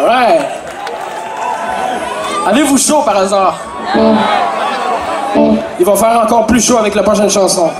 Alright. Avez-vous chaud par hasard? Ils vont faire encore plus chaud avec la prochaine chanson.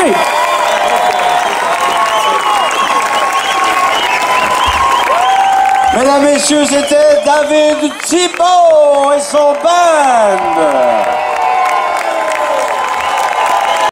marcher. Mesdames, Messieurs, c'était David Thibault et son band.